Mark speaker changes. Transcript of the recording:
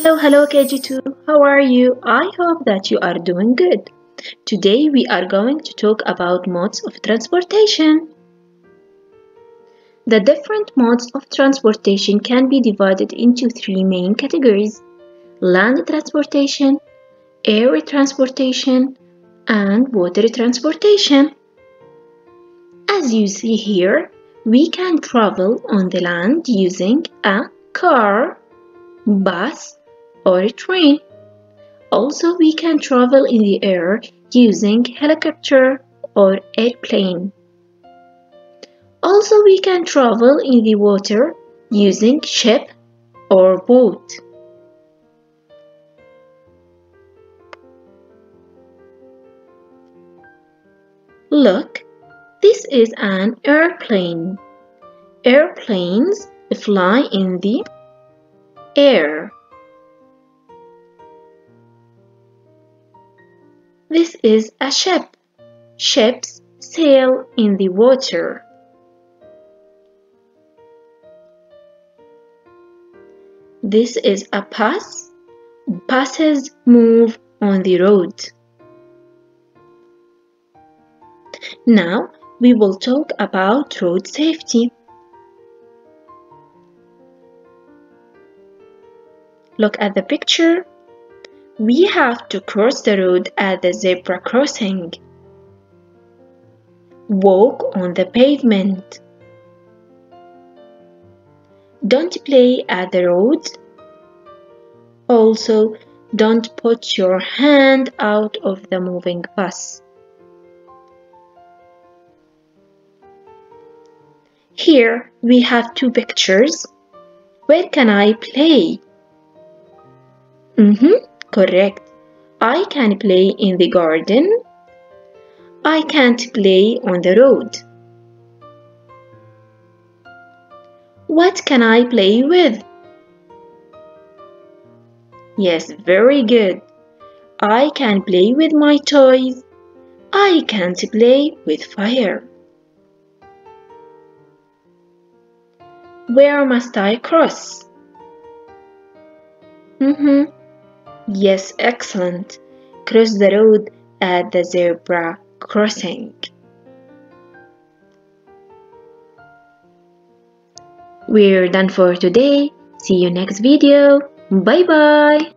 Speaker 1: Hello, hello KG2. How are you? I hope that you are doing good. Today we are going to talk about modes of transportation. The different modes of transportation can be divided into three main categories. Land transportation, air transportation, and water transportation. As you see here, we can travel on the land using a car, bus, or a train. Also, we can travel in the air using helicopter or airplane. Also, we can travel in the water using ship or boat. Look, this is an airplane. Airplanes fly in the air. This is a ship. Ships sail in the water. This is a bus. Buses move on the road. Now we will talk about road safety. Look at the picture. We have to cross the road at the zebra crossing. Walk on the pavement. Don't play at the road. Also, don't put your hand out of the moving bus. Here we have two pictures. Where can I play? Mm-hmm, correct. I can play in the garden. I can't play on the road. What can I play with? Yes, very good. I can play with my toys. I can't play with fire. Where must I cross? Mm-hmm. Yes, excellent. Cross the road at the zebra crossing. We're done for today. See you next video. Bye bye.